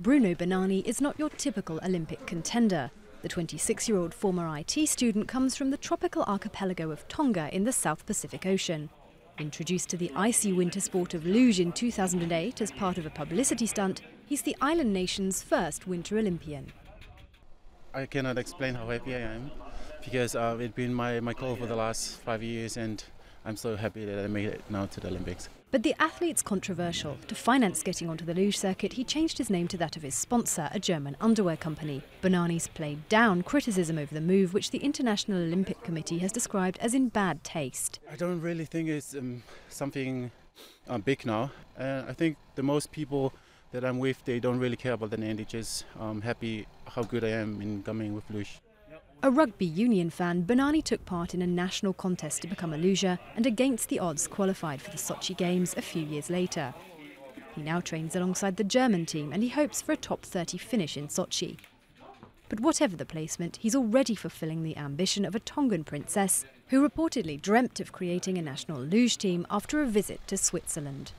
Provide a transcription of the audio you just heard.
Bruno Banani is not your typical Olympic contender. The 26 year old former IT student comes from the tropical archipelago of Tonga in the South Pacific Ocean. Introduced to the icy winter sport of luge in 2008 as part of a publicity stunt, he's the island nation's first Winter Olympian. I cannot explain how happy I am because uh, it's been my, my goal for the last five years and I'm so happy that I made it now to the Olympics. But the athlete's controversial. To finance getting onto the luge circuit, he changed his name to that of his sponsor, a German underwear company. Banani's played down criticism over the move, which the International Olympic Committee has described as in bad taste. I don't really think it's um, something uh, big now. Uh, I think the most people that I'm with, they don't really care about the name. They're just um, happy how good I am in coming with luge. A rugby union fan, Banani took part in a national contest to become a luger and against the odds qualified for the Sochi Games a few years later. He now trains alongside the German team and he hopes for a top 30 finish in Sochi. But whatever the placement, he's already fulfilling the ambition of a Tongan princess who reportedly dreamt of creating a national luge team after a visit to Switzerland.